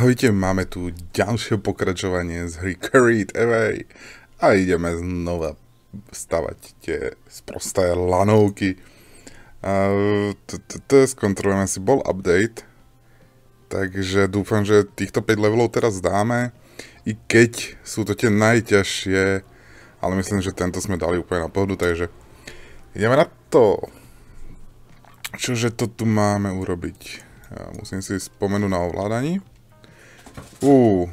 Ahojte, máme tu ďalšie pokračovanie z hry Creed Away a ideme znova stavať tie sprosté lanovky. Skontrolujeme si, bol update, takže dúfam, že týchto 5 levelov teraz dáme, i keď sú to tie najťažšie, ale myslím, že tento sme dali úplne na pohodu, takže ideme na to. Čože to tu máme urobiť? Musím si spomenúť na ovládaní. Uh.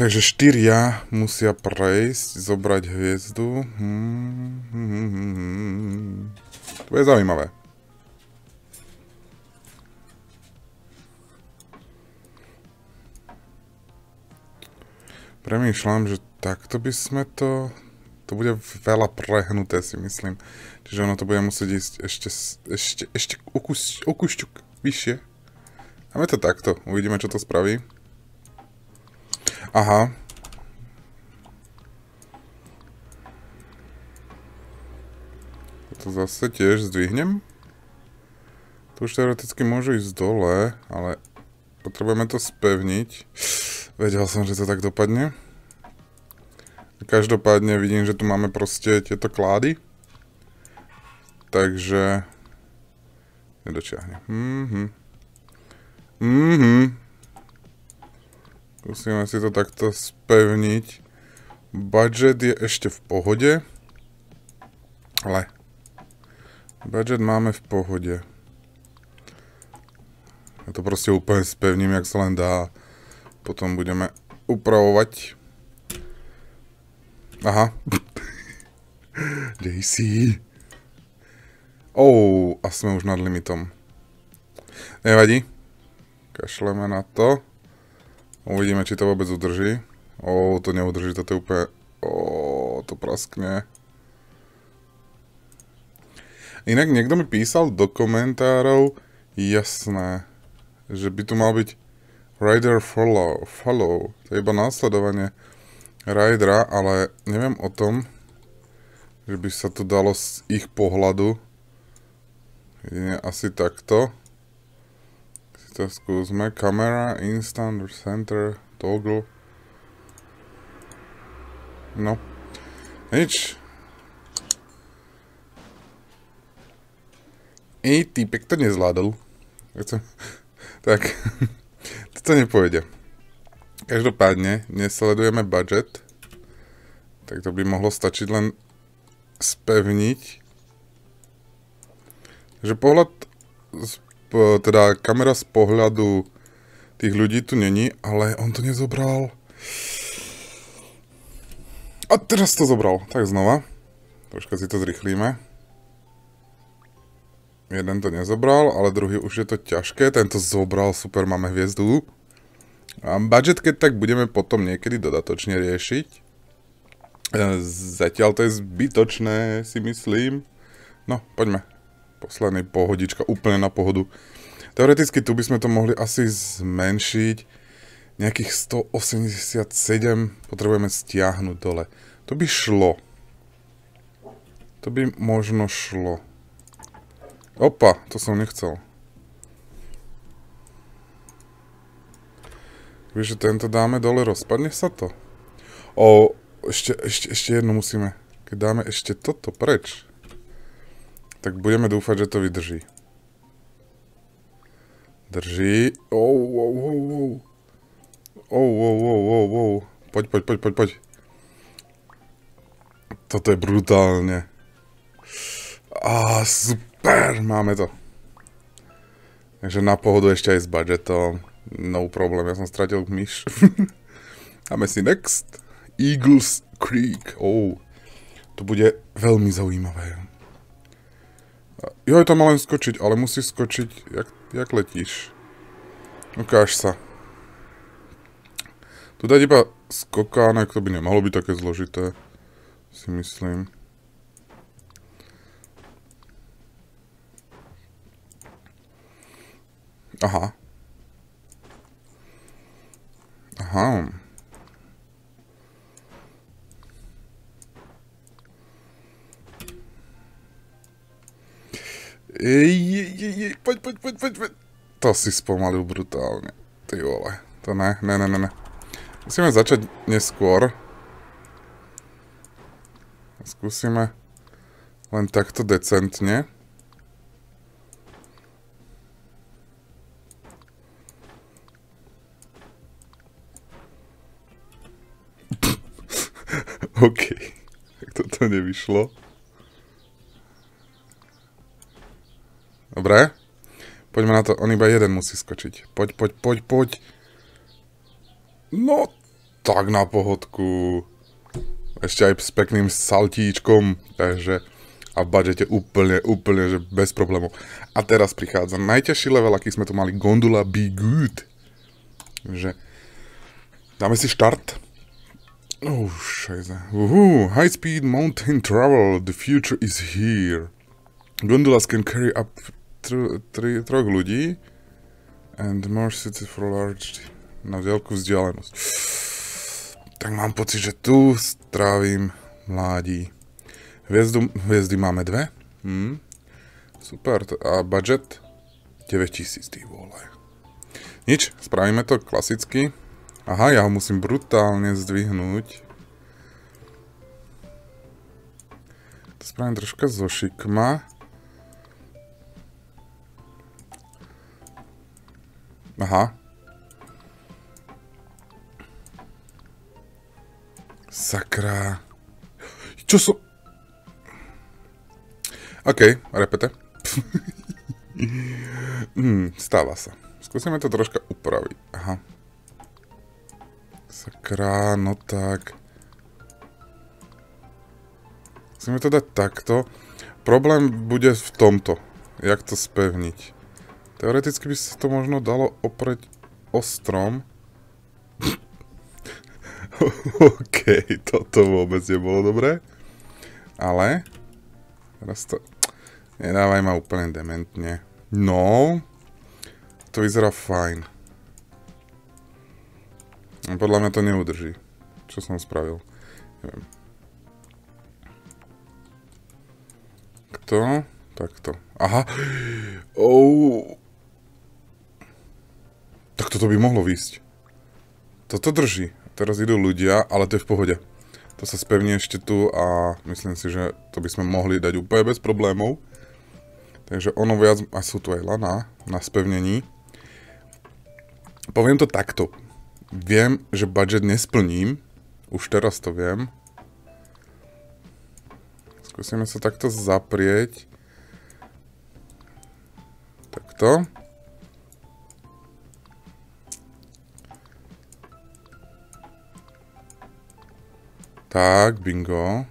Takže štyria musia prejsť, zobrať hviezdu. To je zaujímavé. Premýšľam, že takto by sme to... To bude veľa prehnuté, si myslím. Čiže ono to bude musieť ísť ešte, ešte, ešte o, kus, o kušťuk vyššie. Máme to takto. Uvidíme, čo to spraví. Aha. To zase tiež zdvihnem. To už teoreticky môžu ísť dole, ale potrebujeme to spevniť. Vedel som, že to tak dopadne. Každopádne vidím, že tu máme proste tieto klády. Takže... Nedočiahne. Mhm. Mhm. Musíme si to takto spevniť. Budget je ešte v pohode. Ale... Budget máme v pohode. Ja to proste úplne spevním, jak sa len dá. Potom budeme upravovať. Aha. JC. Oh, a sme už nad limitom. Nevadí. Kašleme na to. Uvidíme, či to vôbec udrží. Oh, to neudrží, toto je úplne... Oh, to praskne. Inak niekto mi písal do komentárov, jasné, že by tu mal byť Rider follow, follow, to je iba následovanie. Ridera, ale neviem o tom, že by sa to dalo z ich pohľadu. Jedine asi takto. Si to skúsme. Camera, instant, center, toggle. No. Nič. Ej, týpek to nezvládol. tak, toto nepôjde. Každopádne, nesledujeme budget, tak to by mohlo stačiť len spevniť, že pohľad, teda kamera z pohľadu tých ľudí tu není, ale on to nezobral. A teraz to zobral. Tak znova. Troška si to zrychlíme. Jeden to nezobral, ale druhý už je to ťažké. Tento zobral, super, máme hviezdu. A budget, keď tak budeme potom niekedy dodatočne riešiť. E, zatiaľ to je zbytočné, si myslím. No, poďme. Posledný pohodička, úplne na pohodu. Teoreticky tu by sme to mohli asi zmenšiť. Nejakých 187 potrebujeme stiahnuť dole. To by šlo. To by možno šlo. Opa, to som nechcel. Vieš, že tento dáme dole, rozpadne sa to? O, ešte, ešte, ešte jedno musíme. Keď dáme ešte toto preč, tak budeme dúfať, že to vydrží. Drží. Oh, oh, oh, oh. Oh, oh, oh, oh, oh. Poď, poď, poď, poď, poď. Toto je brutálne. Á, super, máme to. Takže na pohodu ešte aj s budgetom. No problém, ja som stratil myš. Dáme si next. Eagles Creek. Oh, to bude veľmi zaujímavé. Jo, tam len skočiť, ale musíš skočiť, jak, jak letíš. Ukáž sa. Tu dať iba skokánek, to by nemohlo byť také zložité, si myslím. Aha. Aha. Ej, ej, ej, ej, poď, poď, poď, poď, poď. To si spomalil brutálne. Ty vole. To ne, ne, ne, ne, ne. Musíme začať neskôr. Skúsime len takto decentne. OK. Tak toto nevyšlo. Dobre. Poďme na to. On iba jeden musí skočiť. Poď, poď, poď, poď. No, tak na pohodku. Ešte aj s pekným saltíčkom. Takže a v budžete úplne, úplne, že bez problémov. A teraz prichádza najťažší level, aký sme tu mali. Gondola Be Good. Že dáme si štart. Oh, scheiße. Uhu, high speed mountain travel. The future is here. Gondolas can carry up tr- tr- troch ľudí and more city for large na veľkú vzdialenosť. Tak mám pocit, že tu strávim mládí. Hviezdu, hviezdy máme dve. Hm. Super. A budget 9000, ty vole. Nič, spravíme to klasicky. Aha, ja ho musím brutálne zdvihnúť. To spravím troška zo šikma. Aha. Sakra. Čo som... OK, repete. hmm, stáva sa. Skúsime to troška upraviť. Aha. Sakra, no tak. Musíme to dať takto. Problém bude v tomto. Jak to spevniť. Teoreticky by sa to možno dalo opreť o strom. OK, toto vôbec nebolo dobré. Ale... Teraz to... Nedávaj ma úplne dementne. No... To vyzerá fajn. Podľa mňa to neudrží. Čo som spravil? Neviem. Kto? Takto. Aha. Oh. Tak toto by mohlo výsť. Toto drží. Teraz idú ľudia, ale to je v pohode. To sa spevní ešte tu a myslím si, že to by sme mohli dať úplne bez problémov. Takže ono viac... A sú tu aj lana na spevnení. Poviem to takto. Viem, že budget nesplním. Už teraz to viem. Skúsime sa takto zaprieť. Takto. Tak, bingo.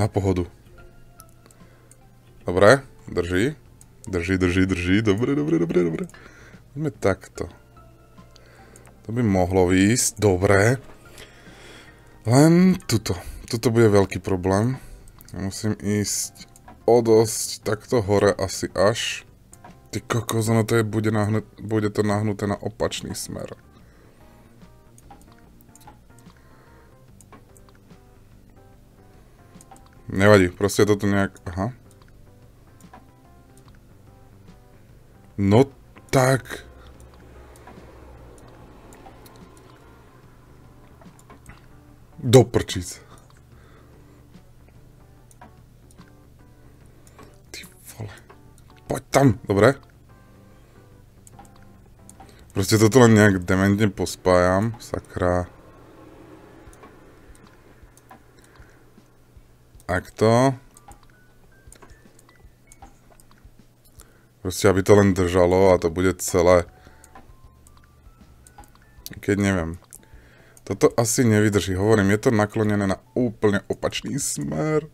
Na pohodu. Dobre, drží. Drží, drží, drží. Dobre, dobre, dobre, dobre. Poďme takto. To by mohlo výjsť. Dobre. Len tuto. Tuto bude veľký problém. Musím ísť o dosť takto hore asi až. Ty kokos, ono to je, bude, nahnut, bude to nahnuté na opačný smer. Nevadí, proste toto nejak... Aha. No tak... Do prčic. Poď tam, dobre? Proste toto len nejak dementne pospájam, sakra. Takto. Proste, aby to len držalo a to bude celé. Keď neviem. Toto asi nevydrží. Hovorím, je to naklonené na úplne opačný smer.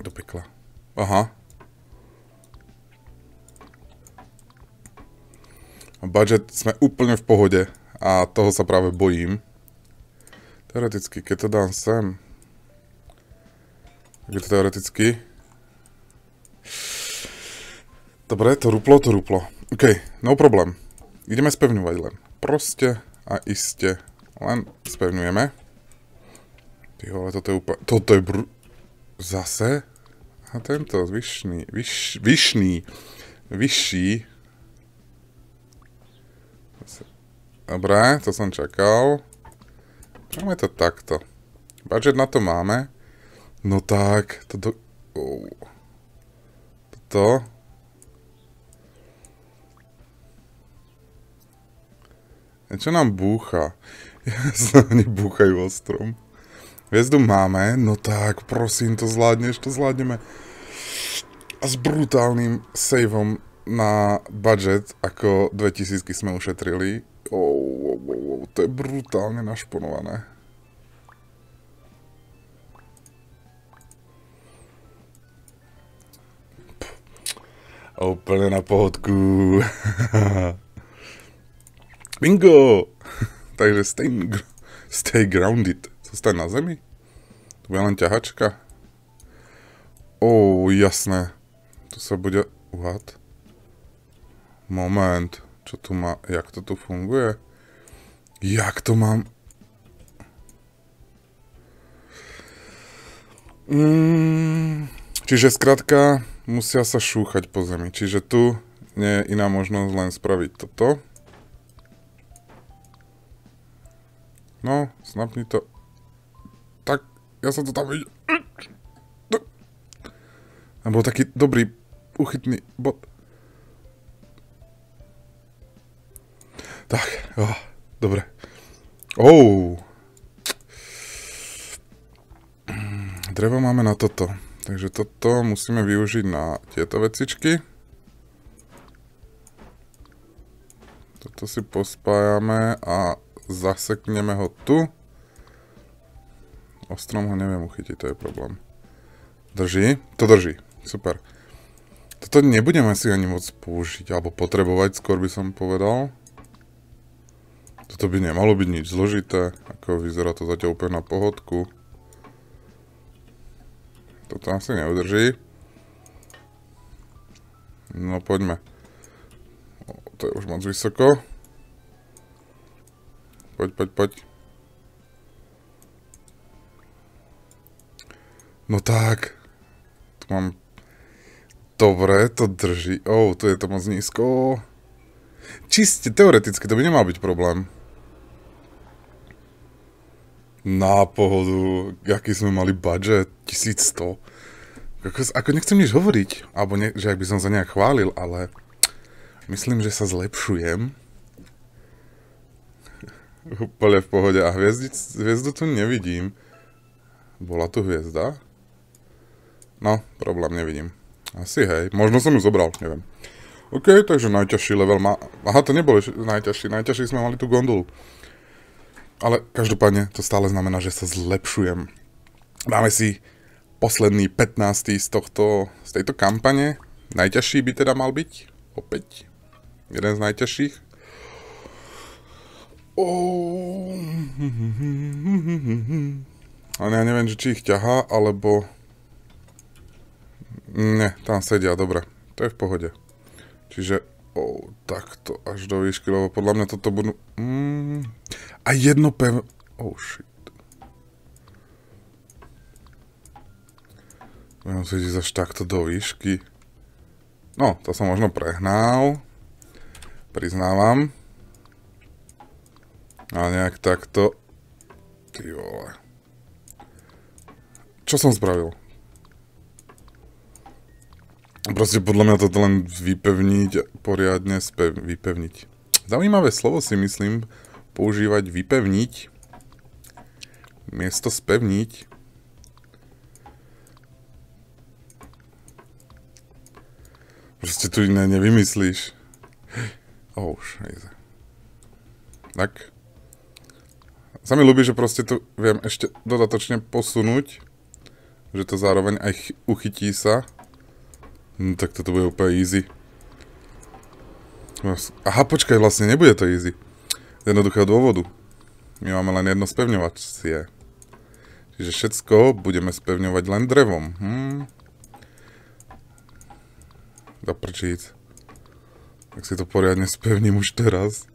Do pekla. Aha. Budget sme úplne v pohode a toho sa práve bojím. Teoreticky, keď to dám sem, je to teoreticky, Dobre, to ruplo, to ruplo. OK, no problém. Ideme spevňovať len. Proste a iste. Len spevňujeme. Ty vole, toto je úplne... Toto je br... Zase? A tento, vyšný, vyš, vyšný, vyšší. Dobre, to som čakal. Máme to takto. Budget na to máme. No tak, to do... Oh. Toto. Čo nám búcha? Ja oni búchajú o strom. Hviezdu máme, no tak, prosím, to zvládneš, to zvládneme. A s brutálnym saveom na budget, ako 2000 sme ušetrili. Oh, oh, oh, oh, to je brutálne našponované. Úplne na pohodku. Bingo! Takže stay, stay grounded. Zostaň na zemi? To bude len ťahačka. Oh, jasné. Tu sa bude... What? Moment. Čo tu má... Jak to tu funguje? Jak to mám... Mm, čiže skrátka, musia sa šúchať po zemi. Čiže tu nie je iná možnosť len spraviť toto. No, snapni to. Tak, ja som to tam videl. A bol taký dobrý, uchytný bod. Tak, oh, dobre. Oh. Drevo máme na toto. Takže toto musíme využiť na tieto vecičky. Toto si pospájame a zasekneme ho tu. Ostrom ho neviem uchytiť, to je problém. Drží? To drží. Super. Toto nebudeme si ani moc použiť, alebo potrebovať, skôr by som povedal. Toto by nemalo byť nič zložité, ako vyzerá to zatiaľ úplne na pohodku. Toto asi neudrží. No poďme. O, to je už moc vysoko. Poď, poď, poď. No tak. Tu mám... Dobre, to drží. Oh, tu je to moc nízko. Čiste, teoreticky to by nemal byť problém. Na pohodu, aký sme mali budget, 1100. Ako, ako nechcem nič hovoriť, alebo ne, že ak by som sa nejak chválil, ale myslím, že sa zlepšujem. Úplne v pohode. A hviezdic, hviezdu tu nevidím. Bola tu hviezda? No, problém nevidím. Asi hej, možno som ju zobral, neviem. OK, takže najťažší level má... Aha, to nebolo najťažší, najťažší sme mali tú gondolu. Ale každopádne to stále znamená, že sa zlepšujem. Máme si posledný 15. z, tohto, z tejto kampane. Najťažší by teda mal byť. Opäť. Jeden z najťažších. Oh. Ale ja neviem, či ich ťahá, alebo... Ne, tam sedia, dobre. To je v pohode. Čiže Oh, takto až do výšky, lebo podľa mňa toto budú... Mm, a jedno pevné... Oh shit. Budem si ísť až takto do výšky. No, to som možno prehnal. Priznávam. Ale nejak takto... Ty vole. Čo som spravil? Proste podľa mňa toto len vypevniť, poriadne spev, vypevniť. Zaujímavé slovo si myslím používať vypevniť miesto spevniť. Proste tu iné nevymyslíš. Oh, šajze. Tak. Sa mi ľúbi, že proste tu viem ešte dodatočne posunúť, že to zároveň aj uchytí sa. No, tak toto bude úplne easy. Aha, počkaj, vlastne nebude to easy. Z jednoduchého dôvodu. My máme len jedno spevňovacie. Čiže všetko budeme spevňovať len drevom. Hm. Do. Tak si to poriadne spevním už teraz.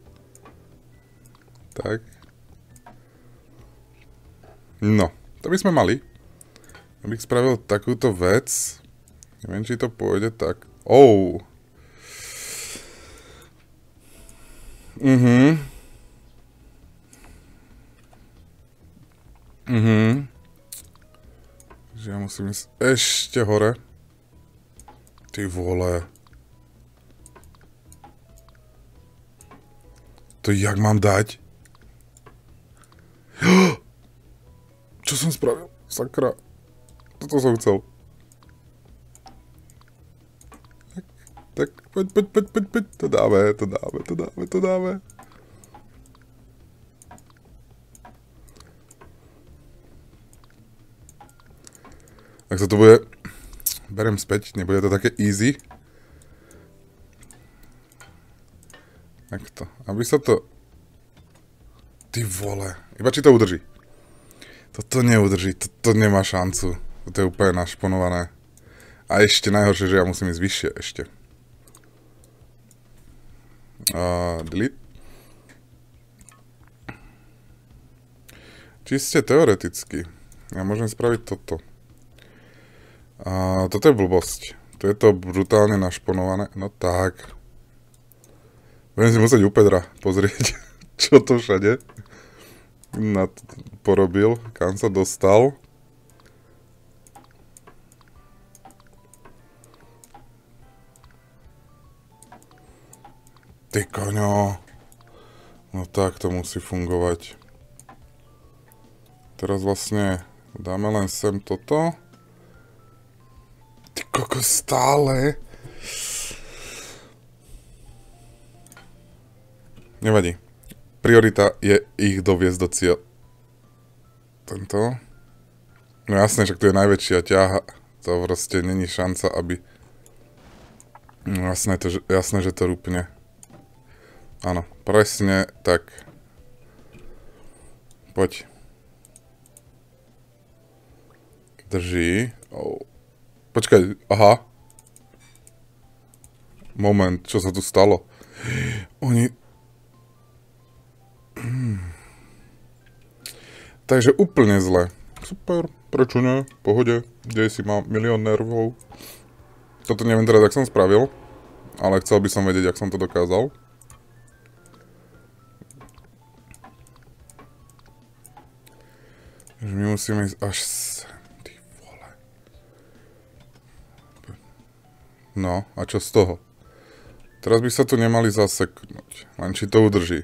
Tak. No, to by sme mali. Abych spravil takúto vec. Neviem, či to pôjde tak. Oh. Mhm. Mhm. Že ja musím ísť ešte hore. Ty vole. To jak mám dať? Čo som spravil? Sakra. Toto som chcel. Tak, poď, poď, poď, poď, poď. To dáme, to dáme, to dáme, to dáme. Tak sa to bude... Berem späť, nebude to také easy. Takto. Aby sa to... Ty vole. Iba či to udrží. Toto neudrží, toto nemá šancu. Toto je úplne našponované. A ešte najhoršie, že ja musím ísť vyššie ešte. Uh, delete. Čiste teoreticky. Ja môžem spraviť toto. A toto je blbosť. To je to brutálne našponované. No tak. Budem si musieť u Pedra pozrieť, čo to všade na porobil, kam sa dostal. Ty koňo. No tak to musí fungovať. Teraz vlastne dáme len sem toto koko stále. Nevadí. Priorita je ich doviesť do cieľ. Tento. No jasné, že to je najväčšia ťaha. To proste není šanca, aby... No jasné, to, jasné, že to rúpne. Áno, presne tak. Poď. Drží. Oh. Počkaj, aha. Moment, čo sa tu stalo? Oni... Takže úplne zle. Super, prečo ne? Pohode, kde si má milión nervov. Toto neviem teraz, jak som spravil, ale chcel by som vedieť, jak som to dokázal. Musíme ísť až No, a čo z toho? Teraz by sa tu nemali zaseknúť. Len či to udrží.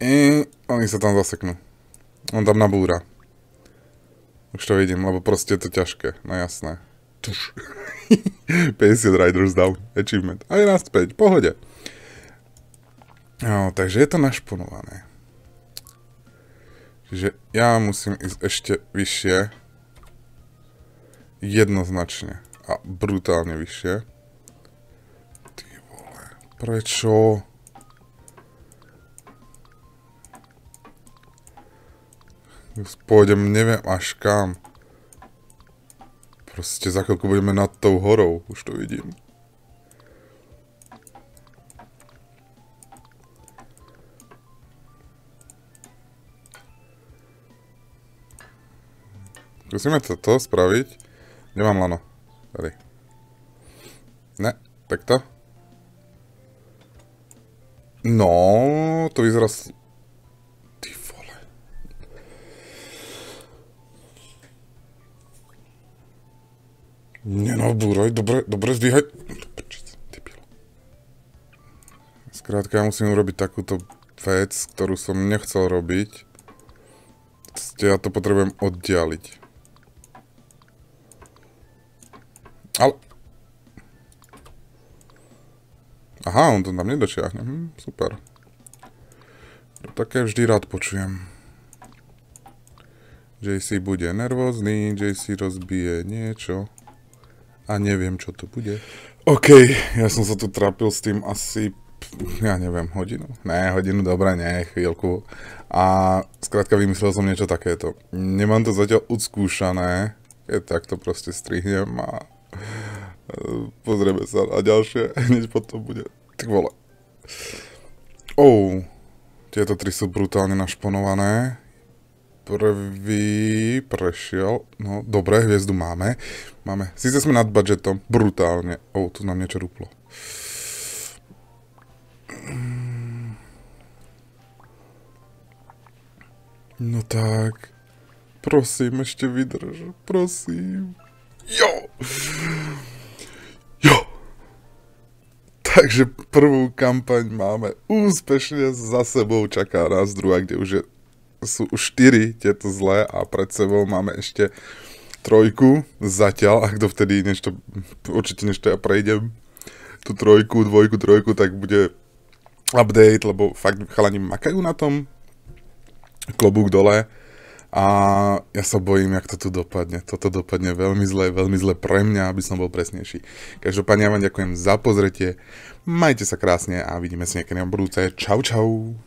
I oni sa tam zaseknú. On tam nabúra. Už to vidím, lebo proste je to ťažké. No jasné. Tuž. 50 riders down. Achievement. A je nás späť. Pohode. No, takže je to našponované. Čiže ja musím ísť ešte vyššie. Jednoznačne a brutálne vyššie. Ty vole, prečo? Pôjdem neviem až kam. Proste za chvíľku budeme nad tou horou, už to vidím. Skúsime toto spraviť. Nemám lano. Tady. Ne, takto. No, to vyzerá... Ty vole. Nenabúraj, dobre, dobre zdvíhaj. Skrátka, ja musím urobiť takúto vec, ktorú som nechcel robiť. Ja to potrebujem oddialiť. Ale... Aha, on to tam nedočiahne. Hm, super. Také vždy rád počujem. JC bude nervózny, JC rozbije niečo. A neviem, čo to bude. OK, ja som sa tu trápil s tým asi, ja neviem, hodinu? Ne, hodinu, dobre, nie, chvíľku. A skrátka vymyslel som niečo takéto. Nemám to zatiaľ odskúšané, keď takto proste strihnem a Pozrieme sa a ďalšie, hneď potom bude. Ty vole. Oh, tieto tri sú brutálne našponované. Prvý prešiel, no dobre, hviezdu máme. Máme, síce sme nad budžetom, brutálne. Oh, tu nám niečo rúplo. No tak, prosím, ešte vydrž, prosím. Jo! Jo! Takže prvú kampaň máme úspešne za sebou, čaká nás druhá, kde už je, sú už štyri tieto zlé a pred sebou máme ešte trojku zatiaľ, ak to vtedy niečo, určite než to ja prejdem, tú trojku, dvojku, trojku, tak bude update, lebo fakt chalani makajú na tom, klobúk dole a ja sa bojím, jak to tu dopadne. Toto dopadne veľmi zle, veľmi zle pre mňa, aby som bol presnejší. Každopádne ja vám ďakujem za pozretie, majte sa krásne a vidíme sa niekedy na budúce. Čau, čau.